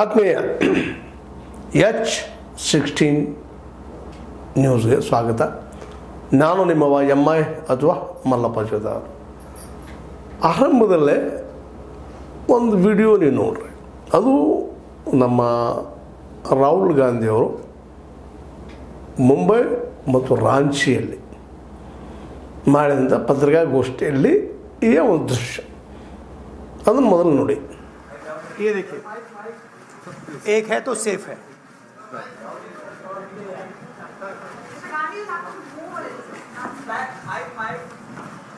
ಆತ್ಮೀಯ H sixteen ನ್ಯೂಸ್ಗೆ ಸ್ವಾಗತ. ನಾನು ನಿಮ್ಮವ ಎಂ ಐ ಅಥವಾ ಮಲ್ಲಪ್ಪ ಚೇತಾರ್ ಆರಂಭದಲ್ಲೇ ಒಂದು ವಿಡಿಯೋ ನೀವು ನೋಡ್ರಿ. ಅದು ನಮ್ಮ ರಾಹುಲ್ ಗಾಂಧಿಯವರು ಮುಂಬೈ ಮತ್ತು ರಾಂಚಿಯಲ್ಲಿ ಮಾಡಿದಂಥ ಪತ್ರಿಕಾಗೋಷ್ಠಿಯಲ್ಲಿ ಈ ಒಂದು ದೃಶ್ಯ. ಅದನ್ನು ಮೊದಲು ನೋಡಿ. एक है तो सेफ़ है।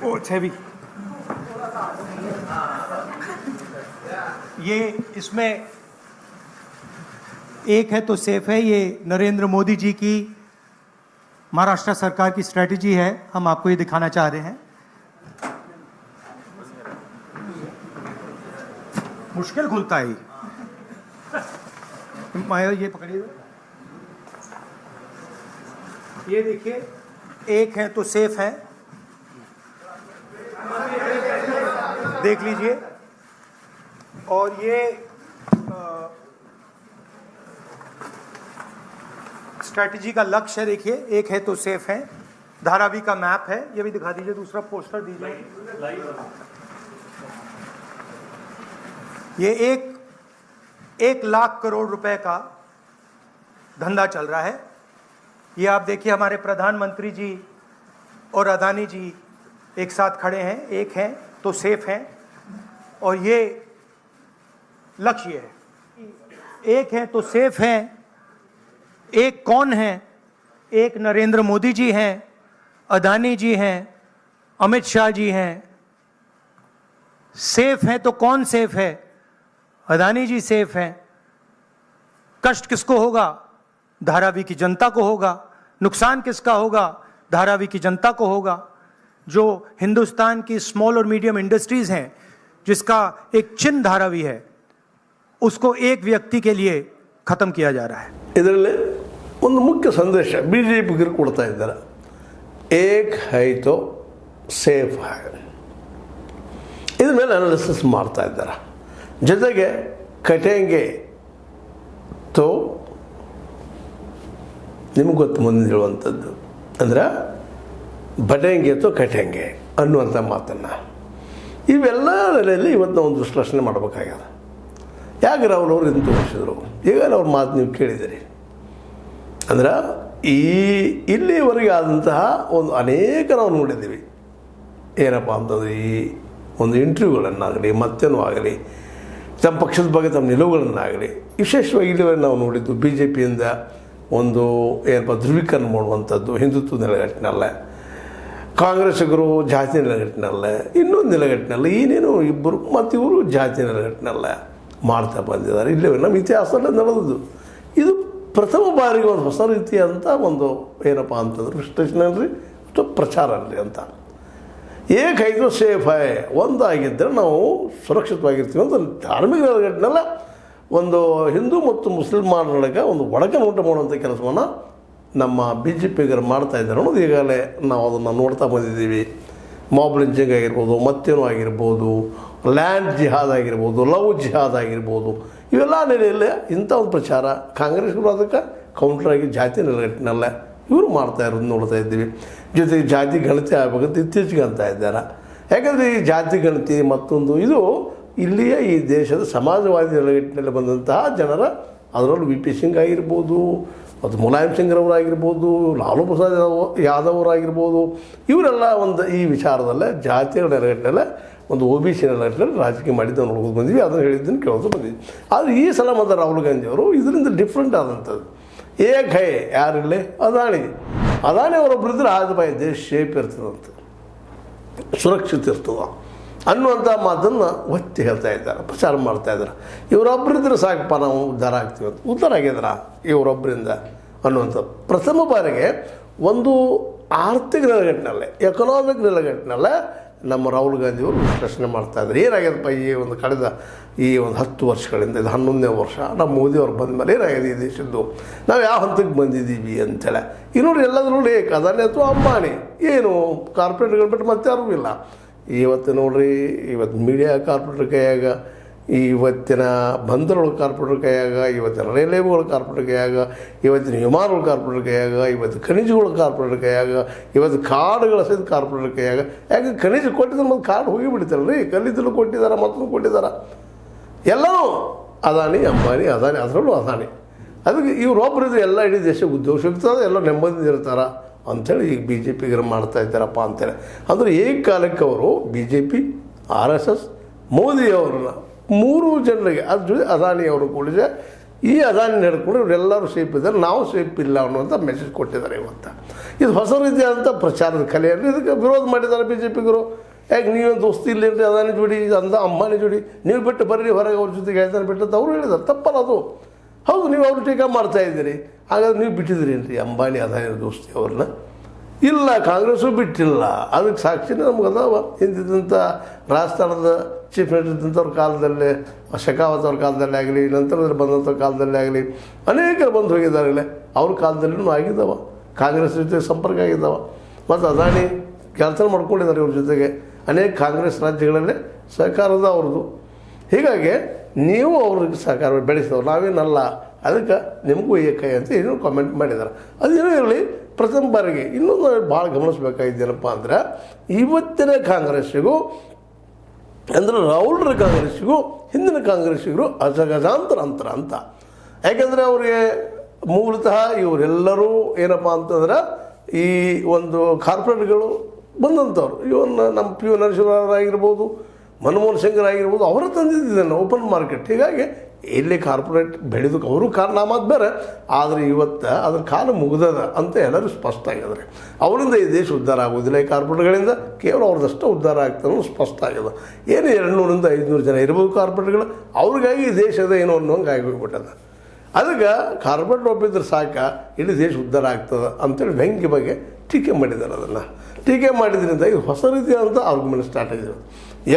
ओ हैवी ये इसमें एक है तो सेफ़ है। ये नरेंद्र मोदी जी की महाराष्ट्र सरकार की स्ट्रेटजी है। हम आपको ये दिखाना चाह रहे हैं। मुश्किल खुलता है। माया ये पकड़िए। ये देखिए, एक है तो सेफ़ है। देख लीजिए। और ये स्ट्रैटेजी का लक्ष्य है, देखिए, एक है तो सेफ़ है। धारावी का मैप है। ये भी दिखा दीजिए, दूसरा पोस्टर दीजिए। ये एक एक लाख करोड़ रुपए का धंधा चल रहा है। ये आप देखिए, हमारे प्रधानमंत्री जी और अदानी जी एक साथ खड़े हैं, एक हैं तो सेफ़ हैं। और ये लक्ष्य है। एक है तो सेफ़ हैं। एक कौन है? एक नरेंद्र मोदी जी हैं, अदानी जी हैं, अमित शाह जी हैं। सेफ़ हैं तो कौन सेफ़ है? अदानी जी सेफ हैं कष्ट किसको होगा धारावी की जनता को होगा नुकसान किसका होगा धारावी की जनता को होगा जो हिंदुस्तान की स्मॉल और मीडियम इंडस्ट्रीज हैं जिसका एक चिन्ह धारावी है उसको एक व्यक्ति के लिए खत्म किया जा रहा है ಇದರಲ್ಲಿ ಒಂದು ಮುಖ್ಯ ಸಂದೇಶ ಬಿ ಜೆ ಪಿಗರು ಕೊಡ್ತಾ ಇದ್ದಾರೆ ಏಕ್ ಹೈ ತೋ ಸೇಫ್ ಹೈ ಇದ್ರ ಮೇಲೆ ಅನಾಲಿಸಿಸ್ ಮಾಡ್ತಾ ಇದ್ದಾರೆ ಜೊತೆಗೆ ಕಟೆಂಗೆ ತೋ ನಿಮ್ಗೆ ಗೊತ್ತು ಮುಂದೆ ಹೇಳುವಂಥದ್ದು. ಅಂದ್ರೆ ಬಟೆಂಗೆ ತೋ ಕಟೆಂಗೆ ಅನ್ನುವಂಥ ಮಾತನ್ನು. ಇವೆಲ್ಲ ನೆಲೆಯಲ್ಲಿ ಇವತ್ತು ನಾವು ಒಂದು ವಿಶ್ಲೇಷಣೆ ಮಾಡಬೇಕಾಗ್ಯದ. ಯಾಕೆ ಅವ್ರು ಇದನ್ನು ತೋರಿಸಿದ್ರು? ಈಗ ಅವ್ರ ಮಾತು ನೀವು ಕೇಳಿದಿರಿ. ಅಂದ್ರೆ ಈ ಇಲ್ಲಿವರೆಗೆ ಆದಂತಹ ಒಂದು ಅನೇಕ ನಾವು ನೋಡಿದ್ದೀವಿ. ಏನಪ್ಪ ಅಂತಂದ್ರೆ ಈ ಒಂದು ಇಂಟರ್ವ್ಯೂಗಳನ್ನಾಗಲಿ ಮತ್ತೇನೂ ಆಗಲಿ ತಮ್ಮ ಪಕ್ಷದ ಬಗ್ಗೆ ತಮ್ಮ ನಿಲುವುಗಳನ್ನಾಗಲಿ, ವಿಶೇಷವಾಗಿ ಇಲ್ಲಿವರೆಗೆ ನಾವು ನೋಡಿದ್ದು ಬಿ ಜೆ ಪಿಯಿಂದ ಒಂದು ಏನಪ್ಪ ಧ್ರುವೀಕರಣ ಮಾಡುವಂಥದ್ದು ಹಿಂದುತ್ವ ನೆಲೆಗಟ್ಟಿನಲ್ಲ ಕಾಂಗ್ರೆಸ್ಸಿಗರು ಜಾತಿ ನೆಲೆಗಟ್ಟಿನಲ್ಲ, ಇನ್ನೊಂದು ನೆಲೆಗಟ್ಟಿನಲ್ಲ, ಏನೇನು ಇಬ್ಬರು ಮತ್ತು ಇವರು ಜಾತಿ ನೆಲೆಗಟ್ಟಿನಲ್ಲ ಮಾಡ್ತಾ ಬಂದಿದ್ದಾರೆ. ಇಲ್ಲೇ ನಮ್ಮ ಇತಿಹಾಸದಲ್ಲೇ ನಡೆದದ್ದು. ಇದು ಪ್ರಥಮ ಬಾರಿಗೆ ಒಂದು ಹೊಸ ರೀತಿಯಂಥ ಒಂದು ಏನಪ್ಪ ಅಂತಂದ್ರೆ ವಿಶ್ಲೇಷಣೆ ಅಲ್ರಿ ಅಥವಾ ಪ್ರಚಾರ ಅಲ್ರಿ ಅಂತ. ಏಕೈದು ಸೇಫ್ ಒಂದಾಗಿದ್ದರೆ ನಾವು ಸುರಕ್ಷಿತವಾಗಿರ್ತೀವಿ ಅಂತ ಧಾರ್ಮಿಕ ನೆಲೆಗಟ್ಟಿನೆಲ್ಲ ಒಂದು ಹಿಂದೂ ಮತ್ತು ಮುಸ್ಲಿಮಾನರೊಳಗೆ ಒಂದು ಒಡಕನ್ನು ಉಂಟು ಮಾಡುವಂಥ ಕೆಲಸವನ್ನು ನಮ್ಮ ಬಿ ಜೆ ಪಿಗರು ಮಾಡ್ತಾ ಇದ್ದಾರೆ ಅನ್ನೋದು ಈಗಾಗಲೇ ನಾವು ಅದನ್ನು ನೋಡ್ತಾ ಬಂದಿದ್ದೀವಿ. ಮಾಬ್ ಲಿಂಚಿಂಗ್ ಆಗಿರ್ಬೋದು ಮತ್ತೇನು ಆಗಿರ್ಬೋದು ಲ್ಯಾಂಡ್ ಜಿಹಾದ್ ಆಗಿರ್ಬೋದು ಲವ್ ಜಿಹಾದ್ ಆಗಿರ್ಬೋದು, ಇವೆಲ್ಲ ನೆಲೆಯಲ್ಲಿ ಇಂಥ ಒಂದು ಪ್ರಚಾರ ಕಾಂಗ್ರೆಸ್ಗಳು ಅದಕ್ಕೆ ಕೌಂಟ್ರಾಗಿ ಜಾತಿ ನೆಲೆಗಟ್ಟಿನಲ್ಲ. ಇವರು ಮಾಡ್ತಾ ಇರೋದು ನೋಡ್ತಾ ಇದ್ದೀವಿ. ಜೊತೆಗೆ ಜಾತಿ ಗಣತಿ ಆಗಬೇಕಂತ ಇತ್ತೀಚೆಗೆ ಅಂತ ಇದ್ದಾರೆ. ಯಾಕಂದರೆ ಈ ಜಾತಿ ಗಣತಿ ಮತ್ತೊಂದು, ಇದು ಇಲ್ಲಿಯ ಈ ದೇಶದ ಸಮಾಜವಾದಿ ನೆಲೆಗಟ್ಟಿನಲ್ಲಿ ಬಂದಂತಹ ಜನರ ಅದರಲ್ಲೂ ವಿ ಪಿ ಸಿಂಗ್ ಆಗಿರ್ಬೋದು, ಮತ್ತು ಮುಲಾಯಂ ಸಿಂಗ್ರವರಾಗಿರ್ಬೋದು ಲಾಲು ಪ್ರಸಾದ್ ಯಾದವ್ ಯಾದವರಾಗಿರ್ಬೋದು ಇವರೆಲ್ಲ ಒಂದು ಈ ವಿಚಾರದಲ್ಲೇ ಜಾತಿಗಳ ನೆಲೆಗಟ್ಟಿನಲ್ಲೇ, ಒಂದು ಒ ಬಿ ಸಿ ನೆಲೆಗಟ್ಟಿನಲ್ಲಿ ರಾಜಕೀಯ ಮಾಡಿದ್ದು ನೋಡ್ಕೊಂಡು ಬಂದಿವಿ. ಅದನ್ನು ಹೇಳಿದ್ದನ್ನು ಕೇಳೋದು ಬಂದಿದ್ವಿ ಆದರೆ ಈ ಸಲ ಮತ್ತು ರಾಹುಲ್ ಗಾಂಧಿ ಅವರು ಇದರಿಂದ ಡಿಫ್ರೆಂಟ್ ಆದಂಥದ್ದು. ಏಕ್ ಹೈ, ಯಾರಿರಲಿ? ಅದಾಣಿ. ಅದಾಣಿ ಅವರೊಬ್ಬರಿದ್ರೆ ಆದ ಬಾಯಿ ದೇಶ ಶೇಪ್ ಇರ್ತದಂತ. ಸುರಕ್ಷಿತ ಇರ್ತದ. ಅನ್ನುವಂಥ ಮಾತನ್ನು ಒತ್ತಿ ಹೇಳ್ತಾ ಇದ್ದಾರೆ, ಪ್ರಚಾರ ಮಾಡ್ತಾ ಇದ್ದಾರೆ. ಇವರೊಬ್ಬರಿದ್ರೆ ಸಾಕಪ್ಪ ನಾವು ಉದ್ಧಾರ ಆಗ್ತೀವಿ ಅಂತ. ಉದ್ಧಾರ ಆಗಿದ್ರ? ಇವರೊಬ್ಬರಿಂದ ಅನ್ನುವಂಥದ್ದು ಪ್ರಥಮ ಬಾರಿಗೆ ಒಂದು ಆರ್ಥಿಕ ನೆಲೆಗಟ್ಟಿನಲ್ಲೇ ಎಕನಾಮಿಕ್ ನೆಲೆಗಟ್ಟಿನಲ್ಲೇ ನಮ್ಮ ರಾಹುಲ್ ಗಾಂಧಿಯವರು ವಿಶ್ಲೇಷಣೆ ಮಾಡ್ತಾ ಇದ್ದಾರೆ. ಏನಾಗ್ಯದಪ್ಪ ಈ ಒಂದು ಕಳೆದ ಈ ಒಂದು ಹತ್ತು ವರ್ಷಗಳಿಂದ, ಇದು ಹನ್ನೊಂದನೇ ವರ್ಷ, ನಮ್ಮ ಮೋದಿಯವ್ರು ಬಂದ ಮೇಲೆ ಏನಾಗಿದೆ ಈ ದೇಶದ್ದು? ನಾವು ಯಾವ ಹಂತಕ್ಕೆ ಬಂದಿದ್ದೀವಿ ಅಂತೇಳಿ. ಈಗ ನೋಡಿ ಎಲ್ಲದರಲ್ಲೂ ಏಕ ಅದಾನೆ ಅಥವಾ ಅಂಬಾನಿ. ಏನು ಕಾರ್ಪೊರೇಟ್ಗಳು ಬಿಟ್ಟು ಮತ್ತೆ ಯಾರೂ ಇಲ್ಲ. ಇವತ್ತು ನೋಡಿರಿ, ಇವತ್ತು ಮೀಡಿಯಾ ಕಾರ್ಪೊರೇಟ್ ಕೈಯಾಗ ಇವತ್ತಿನ ಬಂದರುಗಳ ಕಾರ್ಪೊರೇಟರ್ ಕೈಯಾಗ ಇವತ್ತಿನ ರೈಲ್ವೆಗಳ ಕಾರ್ಪೊರೇಟರ್ ಕೈಯಾಗ ಇವತ್ತಿನ ವಿಮಾನಗಳ ಕಾರ್ಪೊರೇಟರ್ ಕೈಯಾಗ, ಇವತ್ತು ಖನಿಜಗಳು ಕಾರ್ಪೊರೇಟರ್ ಕೈಯಾಗ, ಇವತ್ತು ಕಾಡುಗಳ ಸಹಿತ ಕಾರ್ಪೊರೇಟರ್ ಕೈಯಾಗ. ಯಾಕೆ ಖನಿಜ ಕೊಟ್ಟಿದ್ರೆ ಮತ್ತು ಕಾಡು ಹೋಗಿ ಬಿಡ್ತಾರಲ್ರಿ ಕಲ್ಲಿದ್ದಲು ಕೊಟ್ಟಿದ್ದಾರೆ ಮತ್ತೊಂದು ಕೊಟ್ಟಿದ್ದಾರೆ ಎಲ್ಲನೂ ಅದಾನಿ, ಅಂಬಾನಿ, ಅದಾನಿ, ಅದರಲ್ಲೂ ಅದಾನಿ. ಅದಕ್ಕೆ ಇವ್ರು ಒಬ್ಬರಿದ್ರೆ ಎಲ್ಲ ಇಡೀ ದೇಶ ಉದ್ಯೋಗ ಸಿಗ್ತದೆ, ಎಲ್ಲ ನೆಮ್ಮದಿ ಇರ್ತಾರೆ ಅಂಥೇಳಿ ಈಗ ಬಿ ಜೆ ಪಿಗರು ಮಾಡ್ತಾ ಇದ್ದಾರಪ್ಪ ಅಂತೇಳಿ ಅಂದರೆ ಏಕಕಾಲಕ್ಕೆ ಅವರು B J P R S S ಮೋದಿಯವ್ರನ್ನ ಮೂರು ಜನರಿಗೆ, ಅದ್ರ ಜೊತೆ ಅದಾನಿ ಅವರು ಕೂಡಿದೆ ಈ ಅದಾನಿ ನಡ್ಕೊಂಡು ಇವರೆಲ್ಲರೂ ಸೇಫ್ ಇದ್ದಾರೆ, ನಾವು ಸೇಫ್ ಇಲ್ಲ ಅನ್ನುವಂಥ ಮೆಸೇಜ್ ಕೊಟ್ಟಿದ್ದಾರೆ ಇವತ್ತು. ಇದು ಹೊಸ ರೀತಿಯಾದಂಥ ಪ್ರಚಾರದ ಕಲೆಯಲ್ಲಿ ಇದಕ್ಕೆ ವಿರೋಧ ಮಾಡಿದ್ದಾರೆ ಬಿ ಜೆ ಪಿಗರು ಯಾಕೆ ನೀವೇನು ದೋಸ್ತಿ ಇಲ್ಲೇನ್ರಿ ಅದಾನಿ ಜೋಡಿ, ಅಂದ ಅಂಬಾನಿ ಜೋಡಿ, ನೀವು ಬಿಟ್ಟು ಬರ್ರಿ, ಹೊರಗೆ ಅವ್ರ ಜೊತೆಗೆ ಹೇಳ್ತಾನೆ ಬಿಟ್ಟು ಅವರು ಹೇಳಿದ್ದಾರೆ. ತಪ್ಪಲ್ಲ ಅದು. ಹೌದು, ನೀವು ಅವ್ರು ಟೀಕಾ ಮಾಡ್ತಾ ಇದ್ದೀರಿ. ಹಾಗಾದ್ರೆ ನೀವು ಬಿಟ್ಟಿದ್ದೀರಿ ರೀ ಅಂಬಾನಿ, ಅದಾನಿ ದೋಸ್ತಿ ಅವ್ರನ್ನ. ಇಲ್ಲ, ಕಾಂಗ್ರೆಸ್ಸು ಬಿಟ್ಟಿಲ್ಲ. ಅದಕ್ಕೆ ಸಾಕ್ಷಿನೇ ನಮ್ಗೆ ಅದಾವ ಹಿಂದಿದ್ದಂಥ ರಾಜಸ್ಥಾನದ ಚೀಫ್ ಮಿನಿಸ್ಟರ್ ಇದ್ದಂಥವ್ರ ಕಾಲದಲ್ಲಿ ಶೆಖಾವತ್ ಅವ್ರ ಕಾಲದಲ್ಲಿ ಆಗಲಿ, ನಂತರದಲ್ಲಿ ಬಂದಂಥ ಕಾಲದಲ್ಲಿ ಆಗಲಿ ಅನೇಕರು ಬಂದು ಹೋಗಿದ್ದಾರೆ ಅವ್ರ ಕಾಲದಲ್ಲೂ ಆಗಿದ್ದಾವ. ಕಾಂಗ್ರೆಸ್ ಜೊತೆ ಸಂಪರ್ಕ ಆಗಿದ್ದಾವ. ಮತ್ತು ಅದಾನಿ ಕೆಲಸ ಮಾಡ್ಕೊಂಡಿದ್ದಾರೆ ಇವ್ರ ಜೊತೆಗೆ. ಅನೇಕ ಕಾಂಗ್ರೆಸ್ ರಾಜ್ಯಗಳಲ್ಲಿ ಸಹಕಾರದ ಅವ್ರದ್ದು. ಹೀಗಾಗಿ ನೀವು ಅವ್ರಿಗೆ ಸಹಕಾರ ಬೆಳೆಸಿದವ್ರು. ನಾವೇನಲ್ಲ. ಅದಕ್ಕೆ ನಿಮಗೂ ಏಕೈ ಅಂತ ಏನೋ ಕಾಮೆಂಟ್ ಮಾಡಿದ್ದಾರೆ ಅದೇನೋ ಇರಲಿ ಪ್ರಥಮ ಬಾರಿಗೆ ಇನ್ನೊಂದು ಭಾಳ ಗಮನಿಸ್ಬೇಕಾಗಿದ್ದೇನಪ್ಪ ಅಂದ್ರೆ, ಇವತ್ತಿನ ಕಾಂಗ್ರೆಸ್ಸಿಗೂ, ಅಂದರೆ ರಾಹುಲ್ರ ಕಾಂಗ್ರೆಸ್ಸಿಗೂ, ಹಿಂದಿನ ಕಾಂಗ್ರೆಸ್ಸಿಗೂ ಅಜಗಜಾಂತರ ಅಂತರ ಅಂತ. ಯಾಕೆಂದರೆ ಅವರಿಗೆ ಮೂಲತಃ ಇವರೆಲ್ಲರೂ ಏನಪ್ಪ ಅಂತಂದ್ರೆ, ಈ ಒಂದು ಕಾರ್ಪೊರೇಟ್ಗಳು ಬಂದಂಥವ್ರು. ಇವನ್ನ ನಮ್ಮ ಪಿ ಯು ನರಸಿಂಹರಾಗಿರ್ಬೋದು ಮನಮೋಹನ್ ಸಿಂಗ್ರಾಗಿರ್ಬೋದು ಅವರ ತಂದಿದ್ದಿದ್ದಾನೆ ಓಪನ್ ಮಾರ್ಕೆಟ್ ಹೀಗಾಗಿ ಇಲ್ಲಿ ಕಾರ್ಪೊರೇಟ್ ಬೆಳೆದಕ್ಕೆ ಅವರು ಕಾರಣ ಬೇರೆ, ಆದರೆ ಇವತ್ತು ಅದ್ರ ಕಾಲ ಮುಗ್ದದ ಅಂತ ಎಲ್ಲರೂ ಸ್ಪಷ್ಟ ಆಗಿದ್ದಾರೆ. ಅವರಿಂದ ಈ ದೇಶ ಉದ್ಧಾರ ಆಗೋದಿಲ್ಲ ಈ ಕಾರ್ಪೊರೇಟ್ಗಳಿಂದ ಕೇವಲ ಅವ್ರದಷ್ಟೇ ಉದ್ಧಾರ ಆಗ್ತದೆ ಸ್ಪಷ್ಟ ಆಗಿದೆ. ಏನು ಎರಡು ನೂರಿಂದ ಐದುನೂರು ಜನ ಇರ್ಬೋದು ಕಾರ್ಪೊರೇಟ್ಗಳು. ಅವ್ರಿಗಾಗಿ ಈ ದೇಶದ ಏನೋ ಅನ್ನೋಂಗೆ ಆಗೋಗ್ಬಿಟ್ಟದ ಅದಕ್ಕೆ ಕಾರ್ಬನ್ ಒಪ್ಪಿದ್ರೆ ಸಾಕ, ಇಡೀ ದೇಶ ಉದ್ಧಾರ ಆಗ್ತದೆ ಅಂತೇಳಿ ವ್ಯಂಗ್ಯ ಬಗ್ಗೆ ಟೀಕೆ ಮಾಡಿದ್ದಾರೆ ಅದನ್ನು. ಟೀಕೆ ಮಾಡಿದ್ರಿಂದ ಇದು ಹೊಸ ರೀತಿಯಾದಂಥ ಆರ್ಗ್ಯುಮೆಂಟ್ ಸ್ಟಾರ್ಟ್ ಆಗಿದೆ.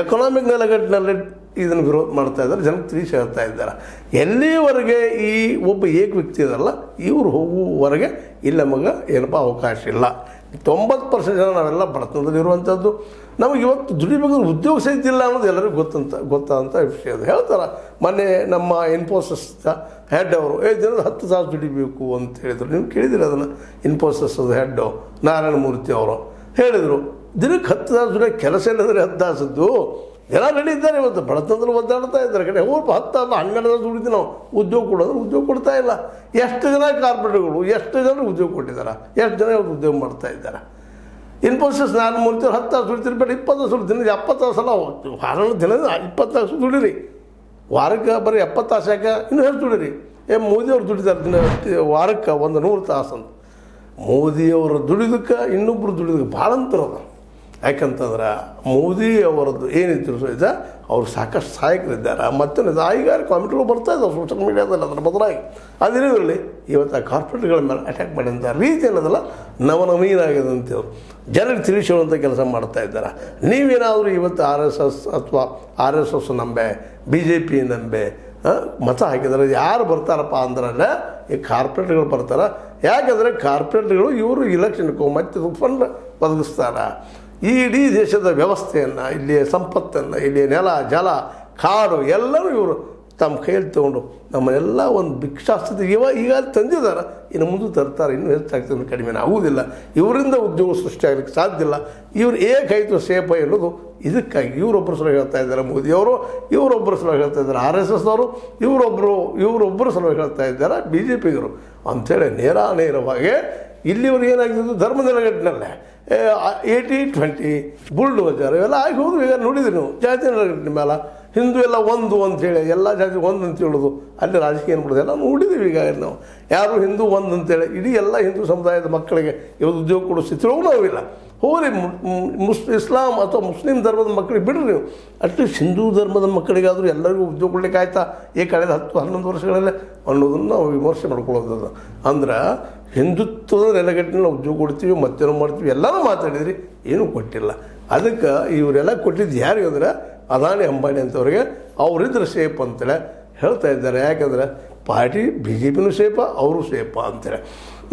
ಎಕನಾಮಿಕ್ ನೆಲೆಗಟ್ಟಿನಲ್ಲಿ ಇದನ್ನು ವಿರೋಧ ಮಾಡ್ತಾ ಇದ್ದಾರೆ ಜನಕ್ಕೆ ತಿಳಿಸಿ ಹೇಳ್ತಾ ಇದ್ದಾರೆ. ಎಲ್ಲಿವರೆಗೆ ಈ ಒಬ್ಬ ಏಕ ವ್ಯಕ್ತಿ ಇದಲ್ಲ ಇವರು ಹೋಗುವವರೆಗೆ ಇಲ್ಲಿ ನಮಗೆ ಏನಪ್ಪ ಅವಕಾಶ ಇಲ್ಲ. ತೊಂಬತ್ತು ಪರ್ಸೆಂಟ್ ಜನ ನಾವೆಲ್ಲ ಬಡತನದಲ್ಲಿ ಇರುವಂಥದ್ದು ನಮಗೆ ಇವತ್ತು ದುಡಿಬೇಕಂದ್ರೆ ಉದ್ಯೋಗ ಸಹಿತ ಇಲ್ಲ ಅನ್ನೋದು ಎಲ್ಲರಿಗೂ ಗೊತ್ತಂತ ಗೊತ್ತಾದಂಥ ವಿಷಯ ಅದು. ಹೇಳ್ತಾರೆ, ಮೊನ್ನೆ ನಮ್ಮ ಇನ್ಫೋಸಿಸ್ ಹೆಡ್ ಅವರು, ಏ, ದಿನದ ಹತ್ತು ಸಾವಿರ ದುಡಿಬೇಕು ಅಂತ ಹೇಳಿದರು. ನೀವು ಕೇಳಿದಿರಿ ಅದನ್ನು? ಇನ್ಫೋಸಿಸ್ ಹೆಡ್ಡು ನಾರಾಯಣ ಮೂರ್ತಿ ಅವರು. ಹೇಳಿದರು, ದಿನಕ್ಕೆ ಹತ್ತು ಸಾವಿರ ದುಡಿಯೋ ಕೆಲಸ ಏನಂದರೆ ಹತ್ತು ತಾಸದ್ದು ಜನ ನಡೀತಾರೆ ಇವತ್ತು. ಬಡತನದಲ್ಲಿ ಒದ್ದಾಡ್ತಾ ಇದ್ದಾರೆ. ಕಡೆ ಹೋಗ್ಪ ಹತ್ತು ಅಲ್ಲ ಹನ್ನೆರಡು ನಾವು. ಉದ್ಯೋಗ ಕೊಡೋದ್ರೆ ಉದ್ಯೋಗ ಕೊಡ್ತಾ ಇಲ್ಲ. ಎಷ್ಟು ಜನ ಕಾರ್ಪೊರೇಟ್ಗಳು ಎಷ್ಟು ಜನ ಉದ್ಯೋಗ ಕೊಟ್ಟಿದ್ದಾರೆ? ಎಷ್ಟು ಜನ ಇವತ್ತು ಉದ್ಯೋಗ ಮಾಡ್ತಾ ಇದ್ದಾರೆ? ಇನ್ಫೋಸಿಸ್ ನಾನು ಮೂರ್ತಿ ಹತ್ತು ತಾಸು ದುಡಿತೀರಿ ಬೇಡ, ಇಪ್ಪತ್ತು ತಾಸು ದಿನದ ಎಪ್ಪತ್ತು ತಾಸು ಅಲ್ಲ ವಾರ ದಿನದ ಇಪ್ಪತ್ತು ತಾಸು ದುಡಿರಿ. ವಾರಕ್ಕೆ ಬರೀ ಎಪ್ಪತ್ತು ತಾಸು ಯಾಕೆ? ಇನ್ನೂ ಹೆಚ್ಚು ದುಡಿರಿ. ಏ, ಮೋದಿಯವ್ರು ದುಡಿತಾರೆ ದಿನ ವಾರಕ್ಕೆ ಒಂದು ನೂರು ತಾಸು ಅಂತ. ಮೋದಿಯವರು ದುಡಿದಕ್ಕೆ ಇನ್ನೊಬ್ಬರು ದುಡಿದಕ್ಕೆ ಭಾಳ ಅಂತರ ಅದ. ಯಾಕಂತಂದ್ರೆ ಮೋದಿ ಅವರದ್ದು ಏನಿತ್ತು ಸಹಿತ ಅವರು ಸಾಕಷ್ಟು ಸಹಾಯಕರಿದ್ದಾರೆ. ಮತ್ತೆ ಈಗ ಕಾಮೆಂಟ್ಗಳು ಬರ್ತಾ ಇದ್ದಾವೆ ಸೋಷಿಯಲ್ ಮೀಡಿಯಾದಲ್ಲಿ ಅದರ ಬದಲಾಗಿ. ಅದೇನಿರಲಿ ಇವತ್ತು ಆ ಕಾರ್ಪೊರೇಟ್ಗಳ ಮೇಲೆ ಅಟ್ಯಾಕ್ ಮಾಡಿದಂಥ ರೀತಿ ಅನ್ನೋದಲ್ಲ ನವನವೀನಾಗಿದಂತೆ ಅವರು. ಜನರಿಗೆ ತಿಳಿಸುವಂಥ ಕೆಲಸ ಮಾಡ್ತಾ ಇದ್ದಾರೆ. ನೀವೇನಾದರೂ ಇವತ್ತು ಆರ್ ಎಸ್ ಎಸ್ ಅಥವಾ ಆರ್ ಎಸ್ ಎಸ್ ನಂಬೆ ಬಿ ಜೆ ಪಿ ನಂಬೆ ಮತ ಹಾಕಿದರೆ ಯಾರು ಬರ್ತಾರಪ್ಪ ಅಂದ್ರೆ ಈ ಕಾರ್ಪೊರೇಟ್ಗಳು ಬರ್ತಾರೆ. ಯಾಕಂದರೆ ಕಾರ್ಪೊರೇಟ್ಗಳು ಇವರು ಇಲೆಕ್ಷನ್ಗೂ ಮತ್ತೆ ಫಂಡ್ ಒದಗಿಸ್ತಾರೆ. ಈ ಇಡೀ ದೇಶದ ವ್ಯವಸ್ಥೆಯನ್ನು, ಇಲ್ಲಿಯ ಸಂಪತ್ತನ್ನು, ಇಲ್ಲಿಯ ನೆಲ, ಜಲ, ಕಾಡು, ಎಲ್ಲರೂ ಇವರು ತಮ್ಮ ಕೈಯಲ್ಲಿ ತೊಗೊಂಡು ನಮ್ಮನ್ನೆಲ್ಲ ಒಂದು ಭಿಕ್ಷಾಸ್ತಿ ಇವ ಈಗ ತಂದಿದ್ದಾರೆ. ಇನ್ನು ಮುಂದೆ ತರ್ತಾರೆ, ಇನ್ನೂ ಹೆಚ್ಚಾಗ್ತದೆ ಕಡಿಮೆ ಆಗುವುದಿಲ್ಲ. ಇವರಿಂದ ಉದ್ಯೋಗ ಸೃಷ್ಟಿ ಆಗಲಿಕ್ಕೆ ಸಾಧ್ಯ ಇಲ್ಲ. ಇವ್ರು ಏಕಾಯಿತು ಸೇಫ ಎನ್ನುವುದು ಇದಕ್ಕಾಗಿ. ಇವರೊಬ್ಬರು ಸಲ ಹೇಳ್ತಾ ಇದ್ದಾರೆ ಮೋದಿಯವರು ಇವರೊಬ್ಬರು ಸಲ ಹೇಳ್ತಾ ಇದ್ದಾರೆ ಆರ್ ಎಸ್ ಎಸ್ನವರು ಇವರೊಬ್ಬರು ಇವರೊಬ್ಬರು ಸಲ ಹೇಳ್ತಾ ಇದ್ದಾರೆ ಬಿ ಜೆ ಪಿಗರು ಅಂಥೇಳಿ ನೇರ ನೇರವಾಗಿ ಇಲ್ಲಿವರೆಗೆ ಏನಾಗ್ತಿದ್ದು ಧರ್ಮ ನೆಲೆಗಟ್ಟಿನಲ್ಲೇ. ಏಯ್ಟಿ ಟ್ವೆಂಟಿ ಬುಲ್ಡೋಜರ್ ಇವೆಲ್ಲ ಆಗಿ ಹೋದ್ರು ಈಗ ನೋಡಿದ್ರಿ ನೀವು. ಜಾತಿ ನೆಲಗಟ್ಟಿನ ಮೇಲೆ ಹಿಂದೂ ಎಲ್ಲ ಒಂದು ಅಂತೇಳಿ ಎಲ್ಲ ಜಾತಿ ಒಂದು ಅಂತ ಹೇಳೋದು. ಅಲ್ಲಿ ರಾಜಕೀಯ ಏನ್ಬಿಡೋದು ಎಲ್ಲ ನೋಡಿದ್ದೀವಿ ಈಗ ನಾವು. ಯಾರು ಹಿಂದೂ ಒಂದು ಅಂತೇಳಿ ಇಡೀ ಎಲ್ಲ ಹಿಂದೂ ಸಮುದಾಯದ ಮಕ್ಕಳಿಗೆ ಇವತ್ತು ಉದ್ಯೋಗ ಕೊಡೋ ಸ್ಥಿತಿಯೊಳಗೂ ನಾವಿಲ್ಲ. ಹೋಗ್ರಿ ಮುಸ್, ಇಸ್ಲಾಂ ಅಥವಾ ಮುಸ್ಲಿಂ ಧರ್ಮದ ಮಕ್ಕಳಿಗೆ ಬಿಡ್ರಿ ನೀವು. ಅಟ್ಲೀಸ್ಟ್ ಹಿಂದೂ ಧರ್ಮದ ಮಕ್ಕಳಿಗಾದರೂ ಎಲ್ಲರಿಗೂ ಉದ್ಯೋಗ ಕೊಡ್ಲಿಕ್ಕೆ ಆಯ್ತಾ? ಈ ಕಳೆದ ಹತ್ತು, ಹನ್ನೊಂದು ವರ್ಷಗಳಲ್ಲೇ ಅನ್ನೋದನ್ನು ನಾವು ವಿಮರ್ಶೆ ಮಾಡ್ಕೊಳ್ಳೋದು ಅಂದ್ರೆ ಹಿಂದುತ್ವದ ನೆಲೆಗಟ್ಟಿನ ನಾವು ಉದ್ಯೋಗ ಕೊಡ್ತೀವಿ, ಮತ್ತೇನೋ ಮಾಡ್ತೀವಿ, ಎಲ್ಲನೂ ಮಾತಾಡಿದ್ರಿ, ಏನೂ ಕೊಟ್ಟಿಲ್ಲ. ಅದಕ್ಕೆ ಇವರೆಲ್ಲ ಕೊಟ್ಟಿದ್ದು ಯಾರಿಗೆ ಅಂದ್ರೆ ಅದಾನಿ ಅಂಬಾನಿ ಅಂತವ್ರಿಗೆ. ಅವರಿದ್ರೆ ಸೇಫ್ ಅಂತೇಳಿ ಹೇಳ್ತಾ ಇದ್ದಾರೆ. ಯಾಕಂದ್ರೆ ಪಾರ್ಟಿ ಬಿ ಜೆ ಪಿನೂ ಸೇಫ ಅವರು ಸೇಫ ಅಂತೇಳಿ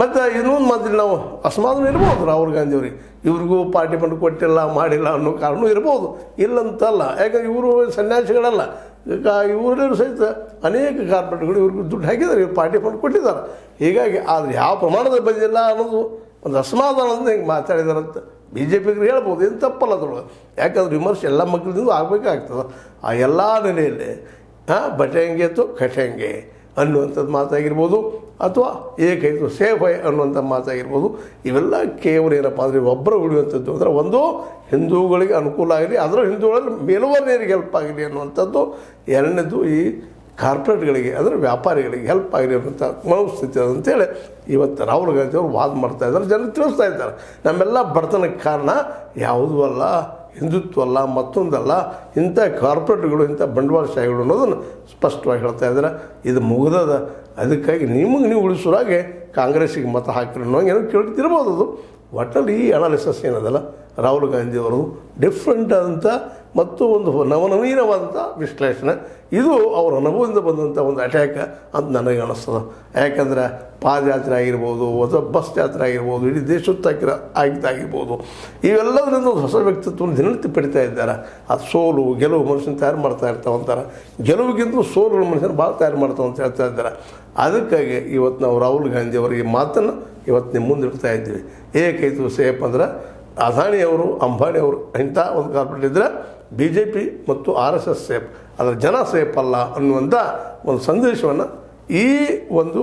ಮತ್ತು ಇನ್ನೊಂದು ಮಾತ್ರ ನಾವು ಅಸಮಾಧಾನ ಇರ್ಬೋದು ರಾಹುಲ್ ಗಾಂಧಿ ಅವ್ರಿಗೆ. ಇವ್ರಿಗೂ ಪಾರ್ಟಿ ಫಂಡ್ ಕೊಟ್ಟಿಲ್ಲ, ಮಾಡಿಲ್ಲ ಅನ್ನೋ ಕಾರಣ ಇರ್ಬೋದು. ಇಲ್ಲಂತಲ್ಲ, ಯಾಕಂದ್ರೆ ಇವರು ಸನ್ಯಾಸಿಗಳಲ್ಲ. ಇವರಲ್ಲೂ ಸಹಿತ ಅನೇಕ ಕಾರ್ಪೊರೇಟ್ಗಳು ಇವ್ರಿಗೆ ದುಡ್ಡು ಹಾಕಿದ್ದಾರೆ, ಇವ್ರು ಪಾರ್ಟಿ ಫಂಡ್ ಕೊಟ್ಟಿದ್ದಾರೆ. ಹೀಗಾಗಿ ಆದರೆ ಯಾವ ಪ್ರಮಾಣದಲ್ಲಿ ಬಂದಿಲ್ಲ ಅನ್ನೋದು ಒಂದು ಅಸಮಾಧಾನದಿಂದ ಹಿಂಗೆ ಮಾತಾಡಿದಾರಂತ ಬಿ ಜೆ ಪಿಗೆ ಹೇಳ್ಬೋದು. ಏನು ತಪ್ಪಲ್ಲ ಅದ್ರೊಳಗೆ. ಯಾಕಂದ್ರೆ ವಿಮರ್ಶೆ ಎಲ್ಲ ಮಕ್ಕಳಿಂದ ಆಗಬೇಕಾಗ್ತದೆ. ಆ ಎಲ್ಲ ನೆಲೆಯಲ್ಲಿ ಹಾಂ ಬಟೆಂಗೆ ಅಥವಾ ಕಟೆಂಗೆ ಅನ್ನುವಂಥದ್ದು ಮಾತಾಗಿರ್ಬೋದು. ಅಥವಾ ಏಕೈತು ಸೇಫ್ ಐ ಅನ್ನುವಂಥ ಮಾತಾಗಿರ್ಬೋದು. ಇವೆಲ್ಲ ಕೇವಲ ಏನಪ್ಪ ಅಂದರೆ ಒಬ್ಬರು ಉಳಿಯುವಂಥದ್ದು. ಅಂದರೆ ಒಂದು ಹಿಂದೂಗಳಿಗೆ ಅನುಕೂಲ ಆಗಲಿ, ಅದರ ಹಿಂದೂಗಳಲ್ಲಿ ಮೇಲುವರ್ಣೀಯರಿಗೆ ಹೆಲ್ಪ್ ಆಗಲಿ ಅನ್ನುವಂಥದ್ದು. ಎರಡನೇದು ಈ ಕಾರ್ಪೊರೇಟ್ಗಳಿಗೆ ಅಂದರೆ ವ್ಯಾಪಾರಿಗಳಿಗೆ ಹೆಲ್ಪ್ ಆಗಲಿ ಅನ್ನುವಂಥ ಮನಸ್ಥಿತಿ ಅಂತೇಳಿ ಇವತ್ತು ರಾಹುಲ್ ಗಾಂಧಿ ಅವರು ವಾದ ಮಾಡ್ತಾ ಇದ್ದಾರೆ, ಜನರು ತಿಳಿಸ್ತಾ ಇದ್ದಾರೆ. ನಮ್ಮೆಲ್ಲ ಬಡತನಕ್ಕೆ ಕಾರಣ ಯಾವುದೂ ಅಲ್ಲ. ಹಿಂದುತ್ವ ಅಲ್ಲ ಮತ್ತೊಂದಲ್ಲ, ಇಂಥ ಕಾರ್ಪೊರೇಟ್ಗಳು, ಇಂಥ ಬಂಡವಾಳಶಾಹಿಗಳು ಅನ್ನೋದನ್ನು ಸ್ಪಷ್ಟವಾಗಿ ಹೇಳ್ತಾ ಇದ್ದಾರೆ. ಇದು ಮುಗಿದದ, ಅದಕ್ಕಾಗಿ ನಿಮಗೆ ನೀವು ಉಳಿಸೋರಾಗೆ ಕಾಂಗ್ರೆಸ್ಸಿಗೆ ಮತ ಹಾಕಿರಿ ಏನೋ ಕೇಳ್ತಿರ್ಬೋದು ಅದು. ಒಟ್ಟಲ್ಲಿ ಈ ಅನಾಲಿಸಸ್ ಏನದಲ್ಲ? ರಾಹುಲ್ ಗಾಂಧಿ ಅವರದು ಡಿಫ್ರೆಂಟ್ ಆದಂಥ ಮತ್ತು ಒಂದು ನವನವೀನವಾದಂಥ ವಿಶ್ಲೇಷಣೆ. ಇದು ಅವರ ಅನುಭವದಿಂದ ಬಂದಂಥ ಒಂದು ಅಟ್ಯಾಕ್ ಅಂತ ನನಗೆ ಅನ್ನಿಸ್ತದೆ ಯಾಕಂದ್ರೆ ಪಾದಯಾತ್ರೆ ಆಗಿರ್ಬೋದು ಅಥವಾ ಬಸ್ ಯಾತ್ರೆ ಆಗಿರ್ಬೋದು, ಇಡೀ ದೇಶೋತ್ತಾಕಿರ ಆಗಿದ್ದಾಗಿರ್ಬೋದು ಇವೆಲ್ಲದರಿಂದ ಒಂದು ಹೊಸ ವ್ಯಕ್ತಿತ್ವವನ್ನು ದಿನನಿತ್ಯ ಪಡಿತಾ ಇದ್ದಾರೆ. ಆ ಸೋಲು, ಗೆಲುವು ಮನುಷ್ಯನ ತಯಾರು ಮಾಡ್ತಾ ಇರ್ತಾವಂತಾರೆ ಗೆಲುವಿಗಿಂತಲೂ ಸೋಲು ಮನುಷ್ಯನ ಭಾಳ ತಯಾರು ಮಾಡ್ತಾವ ಅಂತ ಹೇಳ್ತಾ ಇದ್ದಾರೆ. ಅದಕ್ಕಾಗಿ ಇವತ್ತು ನಾವು ರಾಹುಲ್ ಗಾಂಧಿ ಅವರಿಗೆ ಮಾತನ್ನು ಇವತ್ತು ನಿಮ್ಮ ಮುಂದೆ ಇಡ್ತಾ ಇದ್ದೀವಿ. ಏಕೈತು ಸೇಫ್ ಅಂದ್ರೆ ಅದಾಣಿಯವರು ಅಂಬಾಣಿಯವರು ಇಂಥ ಒಂದು ಕಾರ್ಪೊರೇಟ್ ಇದ್ದರೆ ಬಿ ಜೆ ಪಿ ಮತ್ತು ಆರ್ ಎಸ್ ಎಸ್ ಸೇಫ್, ಅದರ ಜನ ಸೇಫ್ ಅಲ್ಲ ಅನ್ನುವಂಥ ಒಂದು ಸಂದೇಶವನ್ನು ಈ ಒಂದು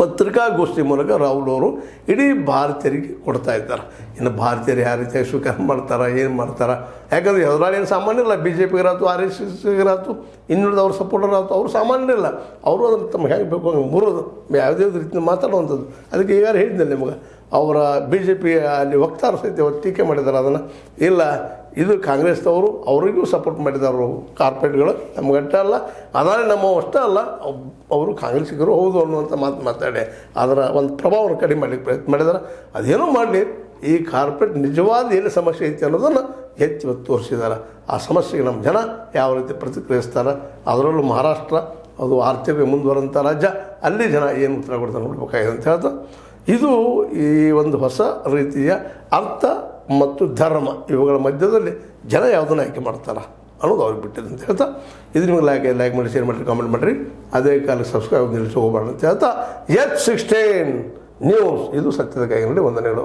ಪತ್ರಿಕಾಗೋಷ್ಠಿ ಮೂಲಕ ರಾಹುಲ್ ಅವರು ಇಡೀ ಭಾರತೀಯರಿಗೆ ಕೊಡ್ತಾ ಇದ್ದಾರೆ. ಇನ್ನು ಭಾರತೀಯರು ಯಾವ ರೀತಿಯಾಗಿ ಸ್ವೀಕಾರ ಮಾಡ್ತಾರೆ, ಏನು ಮಾಡ್ತಾರೆ? ಯಾಕಂದರೆ ಏನು ಸಾಮಾನ್ಯ ಇಲ್ಲ. ಬಿ ಜೆ ಪಿಗರಾತು ಆರ್ ಎಸ್ ಎಸ್ಗಿರಾತು ಇನ್ನುಳಿದ ಅವ್ರ ಸಪೋರ್ಟರ್ ಆಯ್ತು ಅವರು ಸಾಮಾನ್ಯ ಇಲ್ಲ. ಅವರು ಅದನ್ನು ತಮ್ಮ ಹೇಗೆ ಬೇಕು ಹಂಗೆ ಮುರೋದು. ಯಾವುದೇ ರೀತಿಯಿಂದ ಮಾತಾಡುವಂಥದ್ದು. ಅದಕ್ಕೆ ಈಗಾರು ಹೇಳಿದ್ದೆ ನಿಮಗೆ, ಅವರ ಬಿ ಜೆ ಪಿ ಅಲ್ಲಿ ವಕ್ತಾರ ಸಹಿತ ಟೀಕೆ ಮಾಡಿದ್ದಾರೆ ಅದನ್ನು? ಇಲ್ಲ ಇದು ಕಾಂಗ್ರೆಸ್ದವರು ಅವರಿಗೂ ಸಪೋರ್ಟ್ ಮಾಡಿದವರು ಕಾರ್ಪೊರೇಟ್ಗಳು, ನಮ್ಗೆ ಅಷ್ಟೇ ಅಲ್ಲ ಅದಾರೆ ನಮ್ಮ ಅಷ್ಟೇ ಅಲ್ಲ, ಅವ್- ಅವರು ಕಾಂಗ್ರೆಸ್ಸಿಗರು ಹೌದು ಅನ್ನುವಂಥ ಮಾತು ಮಾತಾಡಿ, ಅದರ ಒಂದು ಪ್ರಭಾವವನ್ನು ಕಡಿಮೆ ಮಾಡಲಿಕ್ಕೆ ಪ್ರಯತ್ನ ಮಾಡಿದ್ದಾರೆ ಅದೇನೂ ಮಾಡಲಿ, ಈ ಕಾರ್ಪೊರೇಟ್ ನಿಜವಾದ ಏನು ಸಮಸ್ಯೆ ಐತಿ ಅನ್ನೋದನ್ನು ಹೆಚ್ಚು ತೋರಿಸಿದ್ದಾರೆ ಆ ಸಮಸ್ಯೆಗೆ ನಮ್ಮ ಜನ ಯಾವ ರೀತಿ ಪ್ರತಿಕ್ರಿಯಿಸ್ತಾರೆ, ಅದರಲ್ಲೂ ಮಹಾರಾಷ್ಟ್ರ, ಅದು ಆರ್ಥಿಕ ಮುಂದುವರಂಥ ರಾಜ್ಯ, ಅಲ್ಲಿ ಜನ ಏನು ಉತ್ತರ ಕೊಡ್ತಾರೆ ನೋಡ್ಬೇಕಾಗಿದೆ ಅಂತ ಹೇಳ್ತಾ, ಇದು ಈ ಒಂದು ಹೊಸ ರೀತಿಯ ಅರ್ಥ ಮತ್ತು ಧರ್ಮ ಇವುಗಳ ಮಧ್ಯದಲ್ಲಿ ಜನ ಯಾವುದನ್ನು ಆಯ್ಕೆ ಮಾಡ್ತಾರೆ ಅನ್ನೋದು ಅವ್ರಿಗೆ ಬಿಟ್ಟಿದೆ ಅಂತ ಹೇಳ್ತಾ. ಇದು ನಿಮಗೆ ಲೈಕ್ ಲೈಕ್ ಮಾಡಿ ಶೇರ್ ಮಾಡಿರಿ ಕಾಮೆಂಟ್ ಮಾಡಿರಿ. ಅದೇ ಕಾಲಕ್ಕೆ ಸಬ್ಸ್ಕ್ರೈಬ್ ನಿಲ್ಲಿಸಿ ಹೋಗಬಾರ್ದು ಅಂತ ಹೇಳ್ತಾ. ಎಚ್ ಸಿಕ್ಸ್ಟೀನ್ ನ್ಯೂಸ್ ಇದು ಸತ್ಯದ ಕೈಗನ್ನಡಿ ವಂದನೆಗಳು.